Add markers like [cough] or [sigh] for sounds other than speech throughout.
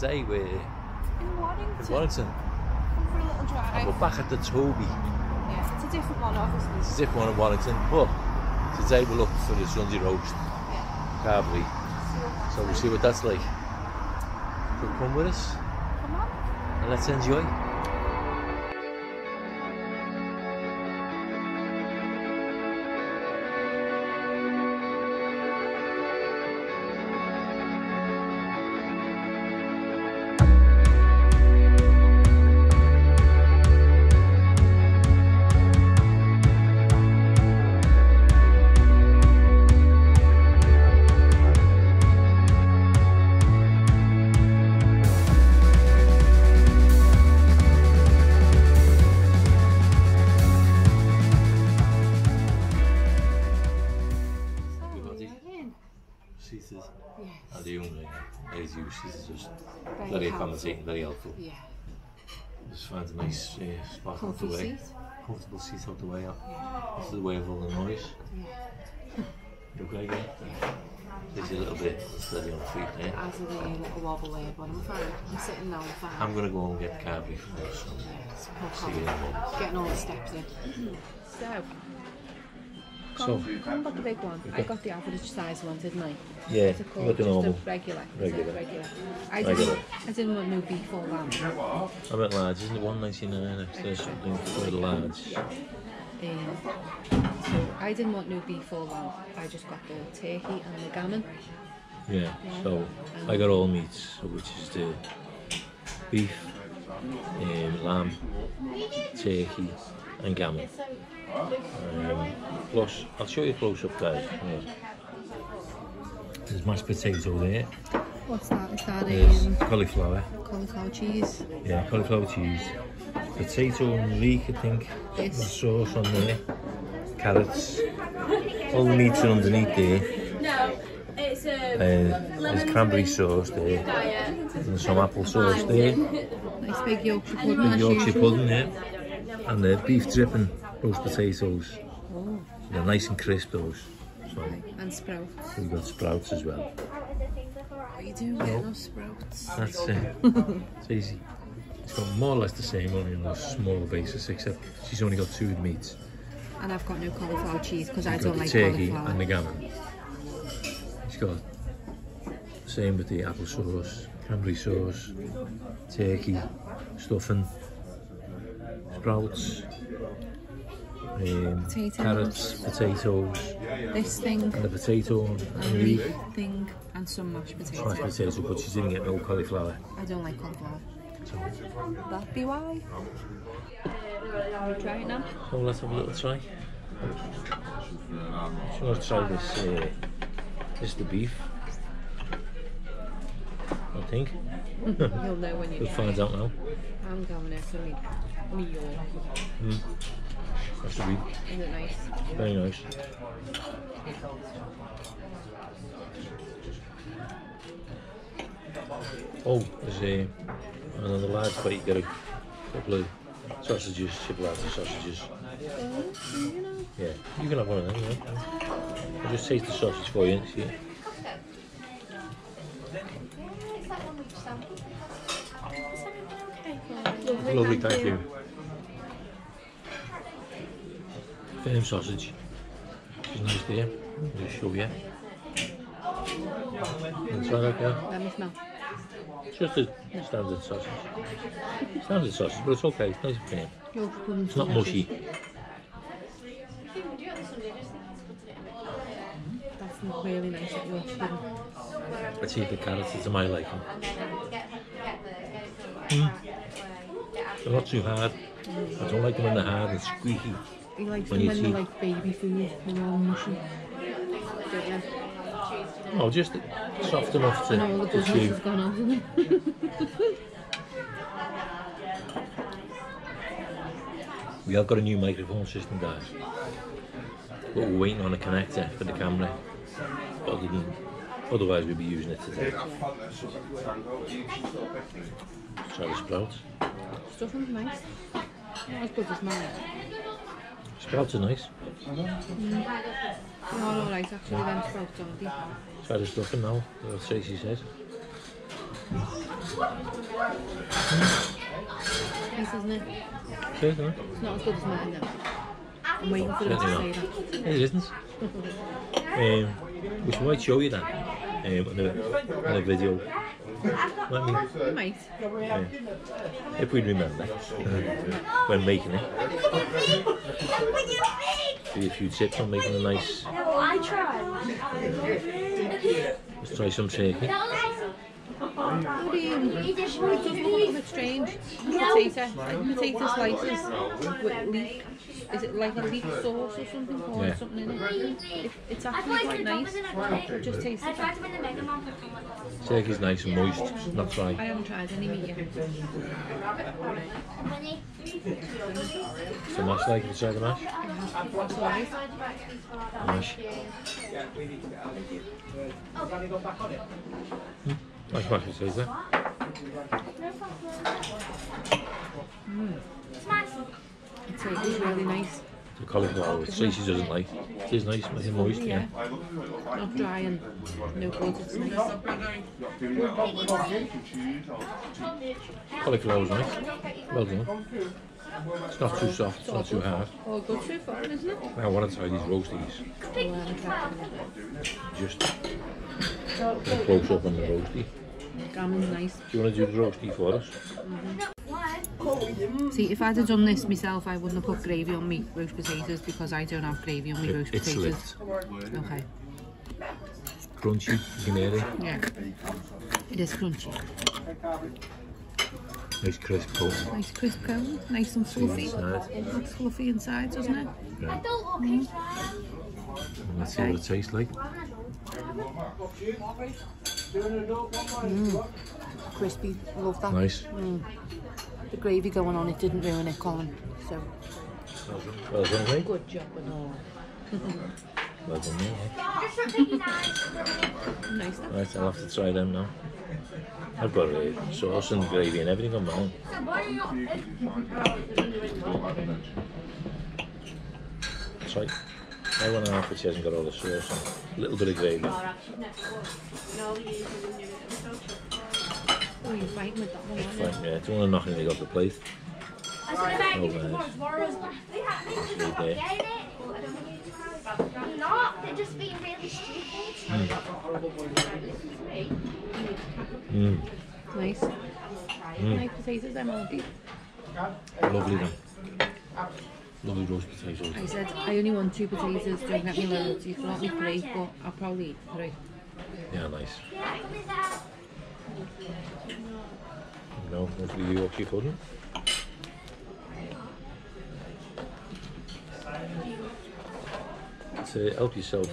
today we're in In Warrington. Warrington for a little drive. and we're back at the Toby. Yeah, it's a different one obviously. It's a different one in Warrington, but today we're looking for the Sunday roast Yeah. carvery. So we'll see what that's like. So come with us Come on. and let's enjoy. As you, she's just Very very accommodating, very helpful. Yeah. Just find a nice uh, spot out the Comfy way. seat. Comfortable seat out the way. Out. Yeah. This is the way of all the noise. Yeah. You okay again? Takes you a little bit steady on the feet there. As a wee little wobble there, but I'm fine. I'm sitting now, I'm fine. I'm gonna go and get carvery for us. So Yes, no see you in a moment. Getting all the steps in. so, So, the big one. I got the average size one, didn't I? yeah, the Just normal. a regular. Regular. regular. I Regular. didn't, I didn't want no beef or lamb. I went large, isn't it? 199 extra something for the large. Um, so I didn't want no beef or lamb. I just got the turkey and the gammon. Yeah, so I got all meats, which is the beef, um, lamb, turkey, and gammon. Um, plus, I'll show you a close up, guys. Yeah. There's mashed potato there. What's that? Is that There's um, cauliflower. cauliflower cheese? Yeah, cauliflower cheese. Potato and leek, I think. This. The sauce on there. Carrots. All the meats are underneath there. No, it's a Uh, there's cranberry sauce there. And some apple sauce there. Nice big Yorkshire pudding Big Yorkshire pudding, yeah. And the beef dripping roast potatoes. Oh, They're nice and crisp, those. So and sprouts. we've got sprouts as well. What are you doing those sprouts? That's it. it's easy. It's got more or less the same, only on a smaller basis, except she's only got two of the meats. And I've got no cauliflower cheese because I don't like turkey cauliflower. and the gammon. It's got same with the apple sauce, cranberry sauce, turkey, stuffing, sprouts, um, Potatoes. carrots, potatoes, This thing and the potato and the thing and some mashed potato. Mashed potato, but she didn't get no cauliflower. I don't like cauliflower. So, That be why. Try it now. so let's have a little try. So let's try this. Uh, this is the beef. I think. [laughs] You'll know when you We'll find out now. I'm going it for me. Me York. That's the beef. Is it nice? Very nice. Oh, there's a and on the large plate you get a couple of sausages, chipolata sausages. Yeah, you can have one of them. Yeah. I'll just taste the sausage for you. See. Lovely, thank you. Firm sausage. It's nice there. Just show you. Yeah. Let me smell. It's just a standard sausage. Standard sausage, but it's okay. It's nice and firm. It's not mushy. That's not really nice at Yorkshire pudding. Let's see the carrots are to my liking. Mm. They're not too hard. I don't like them when they're hard and squeaky. He likes When them you when see- like baby food all mushy. Don't? Oh, just soft enough And all the to, chew. has gone out. [laughs] We have got a new microphone system, guys. But we're waiting on a connector for the camera. Than, otherwise, we'd be using it today. Try the sprouts. Stuffing's nice. Not as good as mine. Sprouts are nice. They're all alright actually, them sprouts, aren't they? Try the stuffing now, what Tracy said. Nice, isn't it? Isn't? It's not as good as mine though. I'm waiting for them to say that. It isn't. [laughs] um, which might show you that um, in, a, in a video. Let me, might. yeah. if we remember when making it. Give you a few tips on making a nice. I tried. Let's try some turkey. What do you, it does look a little bit strange. Potato, like potato slices with leek. Is it like a leek sauce or something? Or Yeah. something in it? it it's I actually thought quite it nice. was It just tastes I like tried to win the Mega Man for Turkey's nice and moist, not I dry. haven't tried any meat yet. Money. So mash like you try the mash. That's alright. Mash. Hmm. Nice mash potato. It's nice. It's, it's really nice. The cauliflower, which Tracy doesn't like. It is nice, nice and moist, yeah. Not dry and no good. It's nice. Cauliflower's nice. Well done. It's not too soft, it's not too hard. Oh, so far, isn't it? Now I want to try these roasties. Just close up on the roastie. Gammon's nice. Do you want to do the roastie for us? See, if I'd have done this myself, I wouldn't have put gravy on me roast potatoes because I don't have gravy on me roast It's potatoes. lit. Okay. Crunchy, you can hear it. Yeah. It is crunchy. Nice crisp coat. Nice crisp cone. Nice and fluffy. Inside. Looks fluffy inside, doesn't it? Yeah. Don't look it's Let's see what it tastes like. Mm. Crispy. Love that. Nice. Mm. The gravy going on it didn't ruin it, Colin. So Well done, mate. good job and all. Well done, mate. Just for. Nice. Right, I'll have to try them now. I've got a sauce and gravy and everything on mine. It's like I want to half which hasn't got all the sauce and a little bit of gravy. Oh, you're fighting with that one, aren't you? Fighting, yeah. Don't want to knock anything off the plate. Over there. Right there. Get it. They're not. They're just being really stupid. Mm, Nice. Nice potatoes, them aren't they? lovely then. Lovely roast potatoes. I said I only want two potatoes. Don't get me loads. You can want me three, but I'll probably eat three. Yeah, nice. Yeah, come in there. No, hopefully you Yorkshire To help yourself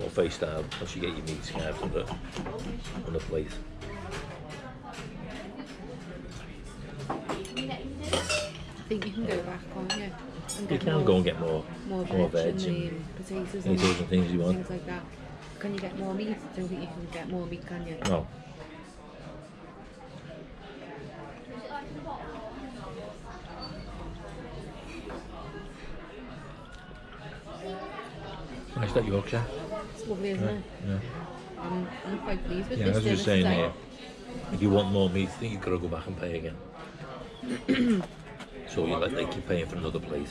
or face down once you get your meat carved on the, on the plate. I think you can go back, can't you? And You can more, go and get more, more more veg, and, and potatoes and and things you want. things like that. Can you get more meat? I don't think you can get more meat, can you? No. Nice that Yorkshire. It's lovely, isn't it? Yeah. I'm, I'm quite pleased with Yeah, this as you were saying today. if you want more meat, I think you've got to go back and pay again. [clears throat] so you like, like you're paying for another plate.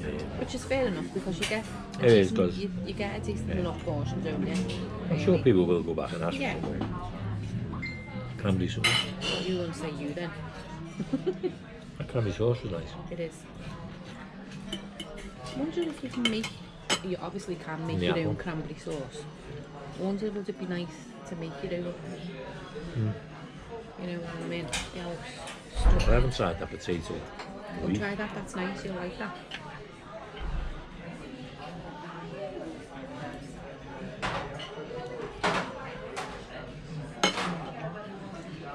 Yeah, yeah. Which is fair enough because you get a It is, decent- 'cause- you, you get a decent enough portion, don't you? I'm sure people will go back and ask Yeah. for. Cranberry sauce. You won't say you then. That cranberry sauce was nice. It is. I wonder if you can make. You obviously can make your own cranberry sauce. I wonder would it be nice to make your own. Hmm. You know what I mean? Yeah, I haven't tried that potato. Week. try that. That's nice. You'll like that.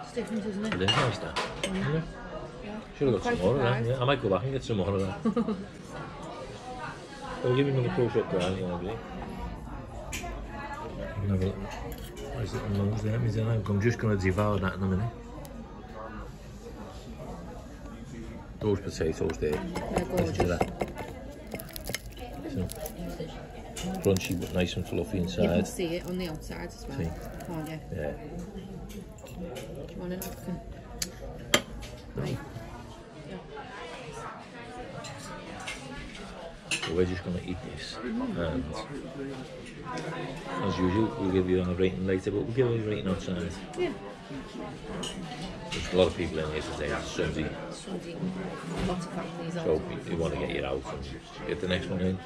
It's different, isn't It it? is nice that. Yeah. Should have got Quite some more of that. Yeah, I might go back and get some more of that. [laughs] I'll give you another close up there, you know, Billy. You can have a look. Where's it? No, is there? Is there? I'm just going to devour that in a minute. Those potatoes there. They're gorgeous. Listen to that. So, crunchy but nice and fluffy inside. You can see it on the outside as well, See. can't you? Yeah. Do you want a napkin? Right. So we're just going to eat this. And as usual, we'll give you a rating later, but we'll give you a rating outside. Yeah. There's a lot of people in here today. It's Sunday. Sunday. Lots of families. So you- you want to get your out and get the next one in.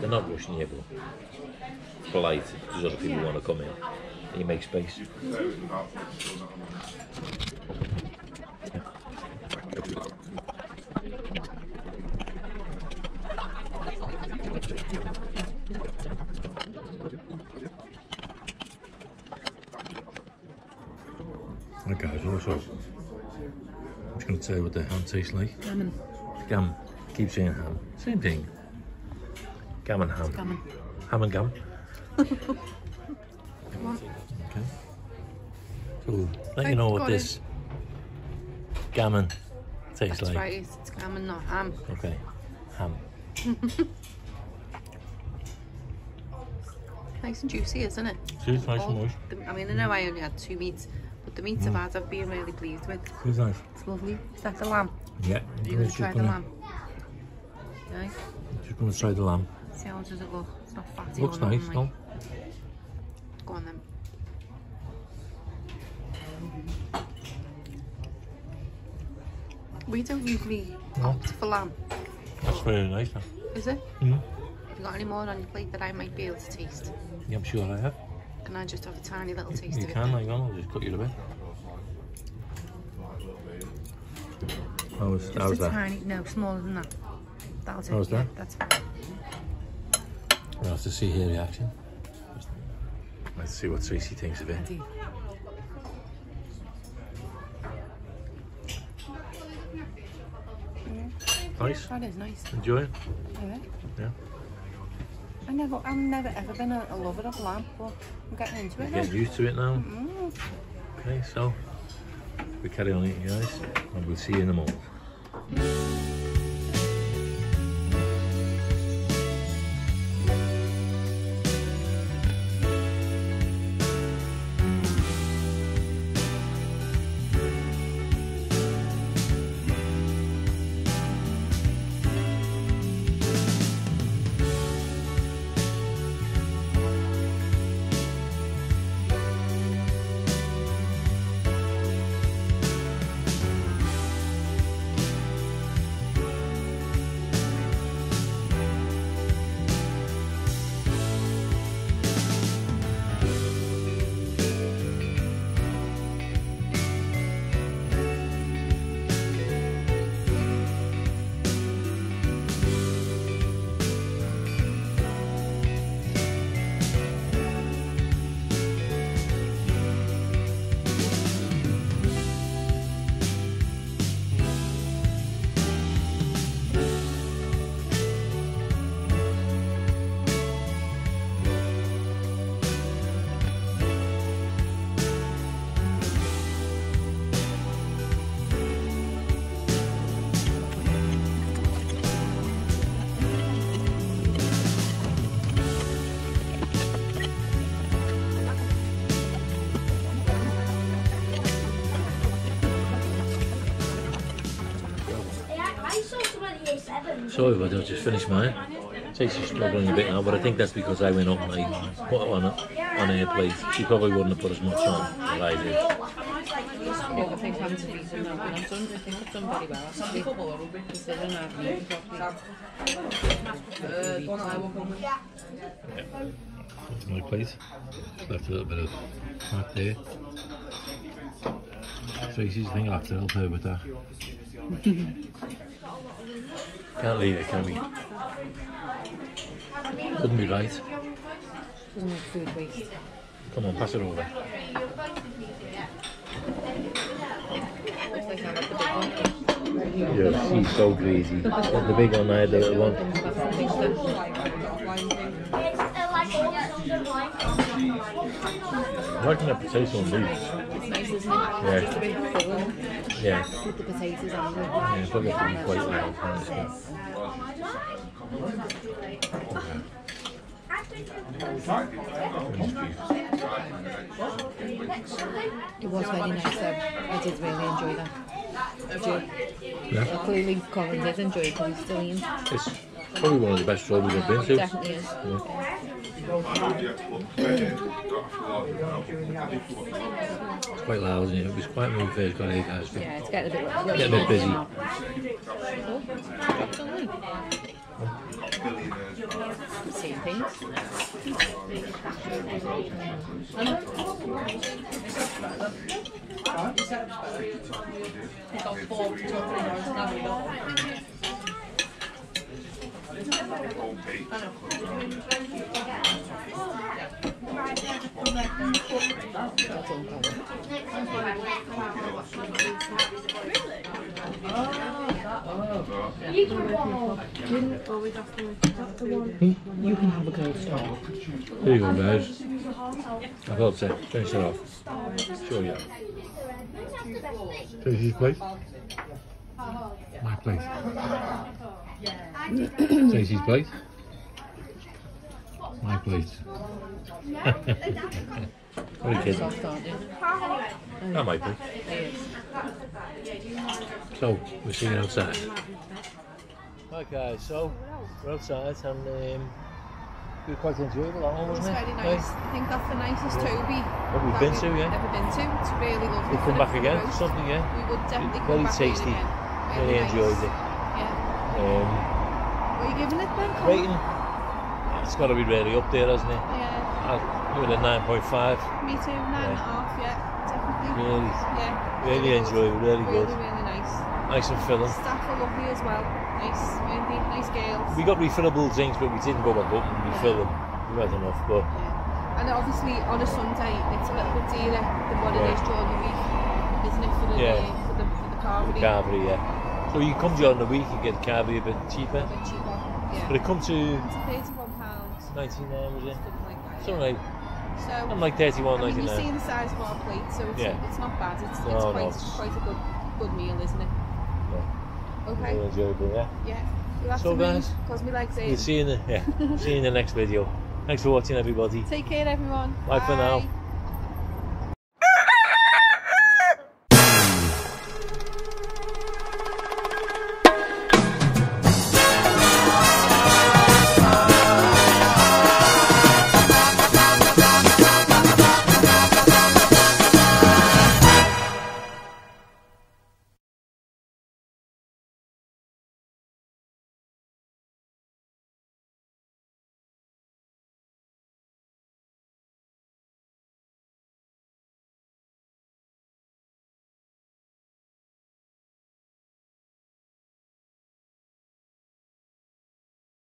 They're not rushing you, but polite because other people want to come in. And you make space. Okay, guys, also, I'm just going to tell you what the ham tastes like. Gammon. Gam. Keep saying ham. Same thing. Gam and ham. Gammon. Ham and gam. [laughs] Okay. So let you know what this gammon tastes That's like. right, it's it's gammon, not ham. Okay. Ham. [laughs] Nice and juicy, isn't it? It's nice and moist. I mean, I know I only had two meats, but the meats I've had I've been really pleased with. It's nice. It's lovely. Is that the lamb? Yeah. Are you going to try the gonna- lamb? Okay. Just going to try the lamb. See how does it look? It's not fatty Looks nice, like. no? Go on then. We don't usually No. opt for lamb, That's very nice. Huh? is it? Mm. Have you got any more on your plate that I might be able to taste? Yeah, I'm sure I have. Can I just have a tiny little taste You of it? can, like, I'll just cut you a bit. How was, how was Just a that? tiny, no, smaller than that. That'll take How's yeah, that? That's fine. We'll have to see her reaction. Let's see what Tracy thinks of it. Ready? Nice. That is nice. Enjoy it. Yeah. Yeah. Never, I've never ever been a, a lover of lamb, but I'm getting into it now. Getting used to it now. Mm. Okay, so we carry on eating, guys, and we'll see you in the morning. Sorry, but I've just finished mine. Tracy's struggling a bit now, but I think that's because I went up and I put it on, a, on her plate. She probably wouldn't have put as much on as I did. Yeah, I think I'm to beat them now, but I've done, I think I've done very well. actually, Considering I've eaten properly. Onto my plate. Left a little bit of fat there. Tracy's thing, I'll have to help her with that. [laughs] Can't leave it, can we? Wouldn't be right. Doesn't make food waste. Come on, pass it over. Yeah, she's so crazy. The big one, I had the little one. Comes back from the big stuff. Uh, like the. I potato and beef. It's nice, isn't it? Yeah. Just a bit full Yeah. with the potatoes and the... Yeah, probably have to be quite loud. It was very nice though. I did really enjoy that. Did you? Yeah. Well, clearly Colin did enjoy it because he's still in. It's probably one of the best strawberries I've been to. Definitely is. It's quite loud, isn't it? It was quite when we first got here, guys. Yeah, it's getting a bit, Getting a bit busy. Absolutely. Same things. That's. You can have a go, Star. There you go, guys. I thought so. Finish it off. Sure, yeah. Tracy's plate. Uh-huh. My plate. Tracy's plate. My place. what a kid. Soft, aren't you? That might be. It is. So, we're singing outside. Right guys, so we're outside and um, we were quite enjoyable that one, wasn't it? very nice. I think that's the nicest Toby What we've been we've to, yeah. ever been to. It's really lovely. We'll come back again, roast. something, yeah. We would definitely Very come back tasty. in again. Really nice. enjoyed it. Yeah. Um, What are you giving it then? Colin? rating, it's got to be really up there, hasn't it? Yeah. I'll give it a 9.5. Me too. Nine and a half. Yeah. Definitely. Really, Yeah. really enjoyable, really good. Really, really nice. Nice and filling. Staff are lovely as well. Nice, really nice girls. We got refillable drinks, but we didn't go back up and refill them. We had enough, but Yeah. And obviously on a Sunday it's a little bit dearer than what Yeah. it is during the week, isn't it? For the Yeah. uh, for the for the carvery. carvery, yeah. So you come during the week and get carvery a bit cheaper. A bit cheaper. Yeah. But it comes to It's. 99, was it? Something like that. Something like, So something like 31, I mean, you 99. see the size of our plate, so it's, Yeah. it's not bad. It's, it's No, no, quite it's- quite a good good meal, isn't it? Okay. Really enjoyable, yeah. Yeah. We'll have So, to guys, because we like We'll see you in the, yeah, see you in the next video. Thanks for watching, everybody. [laughs] Take care, everyone. Bye for now.